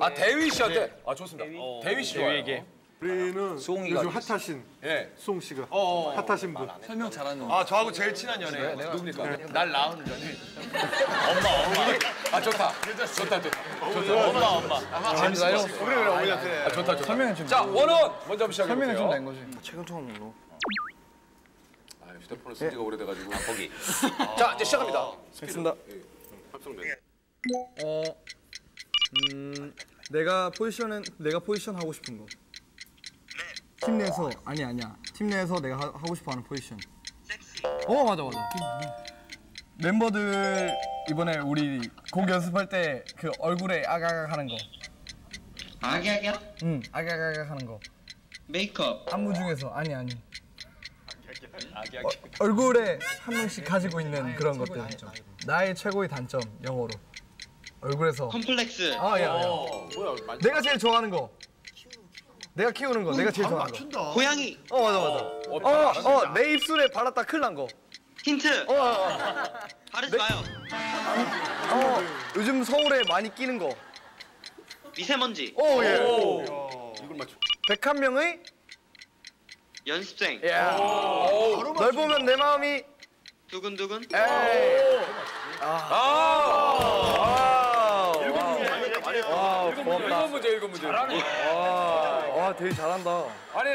아 대휘 씨한테 아 좋습니다. 대휘 씨 좋아요. 대휘에게. 우리는 수홍이가 요즘. 핫하신 예. 수홍 씨가 핫하신 분. 설명 잘하는. 아 저하고 제일 친한 연예인. 누굽니까? 날 낳은 연예인. 아 좋다. 좋다 좋다. 엄마 엄마. 재밌어. 우리 왜 어머니한테. 아 좋다 좋다. 설명은 좀. 자 원원 먼저 한번 시작해 설명은 볼게요. 좀낸 거지. 최근 처음으로. 아, 휴대폰을 쓴 지가 오래돼가지고. 거기. 자 이제 시작합니다. 됐습니다. 어, 음, 내가 포지션은 내가 포지션 하고 싶은 거. 팀 내에서 아니 아니야. 팀 내에서 내가 하, 하고 싶어 하는 포지션. 어 맞아 맞아. 멤버들 이번에 우리 곡 연습할 때 그 얼굴에 아가가 하는 거. 아기아기야? 응, 아가가가 하는 거. 메이크업 안무 중에서 아니 아니. 어, 얼굴에 한 명씩 가지고 있는 그런 것들. 나의 최고의 단점 영어로. 얼굴에서. 컴플렉스 아, 야, 야. 내가 제일 좋아하는 거. 내가 키우는 거. 내가 제일 좋아하는 거. 고양이 어, 맞아, 맞아. 어, 어, 내 입술에 발랐다 큰일 난 거. 힌트 어, 어, 어. 바르지 마요 어, 요즘 서울에 많이 끼는 거. 미세먼지 오, 예. 이걸 맞춰. 101명의 연습생 널 보면 내 마음이 두근두근 에이. 아. 와, 고맙다. 일곱 문제 일곱 문제. 잘하네. 와, 되게 잘한다. 아니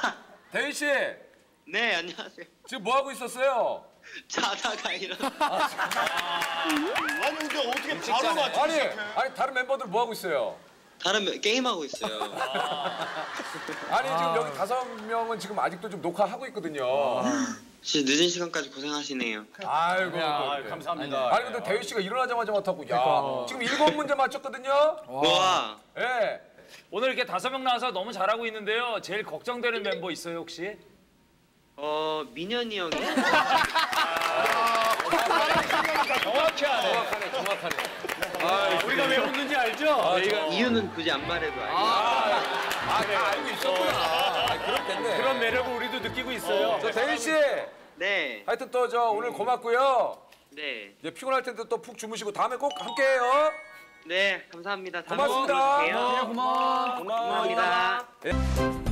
대휘 씨네 안녕하세요 지금 뭐 하고 있었어요? 자다가 일어나 아니 근데 어떻게 바로 맞춰? 아니 아니 다른 멤버들 뭐 하고 있어요? 다른 몇- 게임하고 있어요 아니 지금 여기 다섯 명은 지금 아직도 좀 녹화하고 있거든요. 진짜 늦은 시간까지 고생하시네요 아이고 아, 그, 감사합니다. 아니 근데 대휘 씨가 일어나자마자 맡았고 야 그러니까. 지금 일곱 문제 맞췄거든요. 와 예. 오늘 이렇게 다섯 명 나와서 너무 잘하고 있는데요. 제일 걱정되는 멤버 있어요 혹시? 어, 민현이 형이 정확히 하네. 정확하네 정확하네. 우리가 왜 웃는지 알죠? 이유는 굳이 안 말해도 알아요 아, 다 알고 있었구나. 아, 그렇겠네. 그런 매력을 우리도 느끼고 있어요. 저 대휘 씨, 네 하여튼 또 저 오늘 고맙고요. 네. 이제 피곤할 텐데 또 푹 주무시고 다음에 꼭 함께해요. 네, 감사합니다. 고맙습니다. 또 뵐게요. 고마워. 고맙습니다.